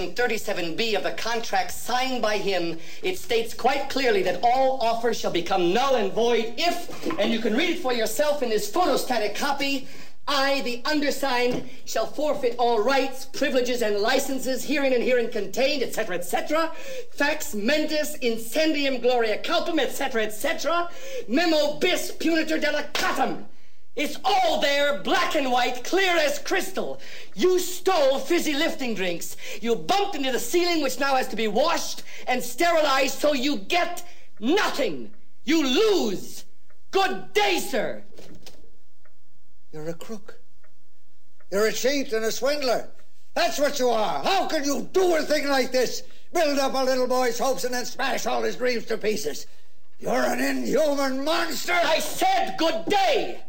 37B of the contract signed by him, it states quite clearly that all offers shall become null and void if, and you can read it for yourself in this photostatic copy, I, the undersigned, shall forfeit all rights, privileges, and licenses herein and herein contained, etc., etc. Fax mentis incendium gloria culpum, etc., etc. Memo bis punitor delicatum. It's all there, black and white, clear as crystal. You stole fizzy lifting drinks. You bumped into the ceiling, which now has to be washed and sterilized, so you get nothing. You lose. Good day, sir. You're a crook. You're a cheat and a swindler. That's what you are. How can you do a thing like this? Build up a little boy's hopes and then smash all his dreams to pieces. You're an inhuman monster. I said good day.